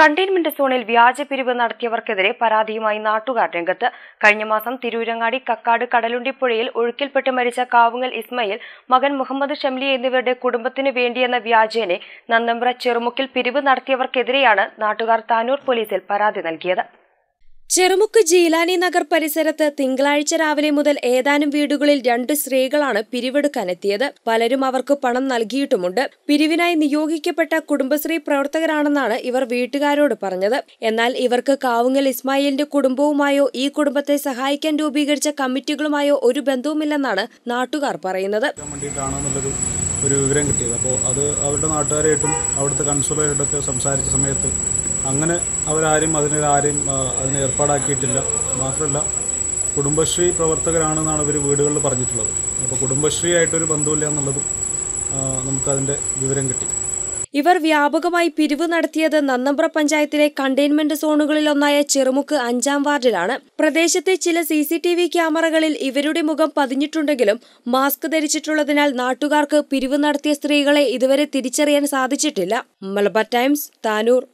Containment സോണിൽ വ്യാജ പിരിവ് നടത്തിയവർക്കെതിരെ പരാതിയുമായി നാട്ടുകാർ രംഗത്ത്. കഴിഞ്ഞ മാസം തിരൂരങ്ങാടി കക്കാട് കടലുണ്ടിപ്പുഴയിൽ ഒഴുക്കിൽപ്പെട്ട് മരിച്ച കാവുങ്ങൽ ഇസ്മയിൽ മകൻ മുഹമ്മദ് ഷംലി എന്നിവരുടെ കുടുംബത്തിന് വേണ്ടിയെന്ന വ്യാജേനെ നന്നമ്പ്ര ചെറുമുക്കിൽ പിരിവ് നടത്തിയവർക്കെതിരെയാണ് നാട്ടുകാർ താനൂർ പോലീസിൽ പരാതി നൽകിയത്. ചെറുമുക്ക് ജീലാനി നഗർ പരിസരത്ത് തിങ്കളാഴ്ച രാവിലെ മുതൽ ഏതാനും വീടുകളിൽ രണ്ട് സ്ത്രീകളാണ് പിരിവെടുക്കാനെത്തിയത്. പലരും അവർക്ക് പണം നൽകിയിട്ടുമുണ്ട്. പിരിവിനായി നിയോഗിക്കപ്പെട്ട കുടുംബശ്രീ പ്രവർത്തകരാണെന്നാണ് ഇവർ വീട്ടുകാരോട് പറഞ്ഞത്. എന്നാൽ ഇവർക്ക് കാവുങ്ങൽ ഇസ്മായിലിന്റെ കുടുംബവുമായോ ഈ കുടുംബത്തെ സഹായിക്കാൻ രൂപീകരിച്ച കമ്മിറ്റികളുമായോ ഒരു ബന്ധവുമില്ലെന്നാണ് നാട്ടുകാർ പറയുന്നത്. ഒരു വിവരം കിട്ടിയത്. അപ്പോൾ അത് അവരുടെ നാട്ടുകാരായിട്ടും അവിടുത്തെ കൺസുലറായിട്ടൊക്കെ സംസാരിച്ച സമയത്ത് അങ്ങനെ അവരാരും അതിനൊരാരും അതിന് ഏർപ്പാടാക്കിയിട്ടില്ല. മാത്രമല്ല കുടുംബശ്രീ പ്രവർത്തകരാണെന്നാണ് ഇവർ വീടുകളിൽ പറഞ്ഞിട്ടുള്ളത്. അപ്പോൾ കുടുംബശ്രീ ആയിട്ടൊരു ബന്ധമില്ല എന്നുള്ളതും നമുക്കതിന്റെ വിവരം കിട്ടി. ഇവർ വ്യാപകമായി പിരിവ് നടത്തിയത് നന്നമ്പ്ര പഞ്ചായത്തിലെ കണ്ടെയ്ൻമെന്റ് സോണുകളിലൊന്നായ ചെറുമുക്ക് അഞ്ചാം വാർഡിലാണ്. പ്രദേശത്തെ ചില സി സി ടി വി ക്യാമറകളിൽ ഇവരുടെ മുഖം പതിഞ്ഞിട്ടുണ്ടെങ്കിലും മാസ്ക് ധരിച്ചിട്ടുള്ളതിനാൽ നാട്ടുകാർക്ക് പിരിവ് നടത്തിയ സ്ത്രീകളെ ഇതുവരെ തിരിച്ചറിയാൻ സാധിച്ചിട്ടില്ല. മലബാർ ടൈംസ് താനൂർ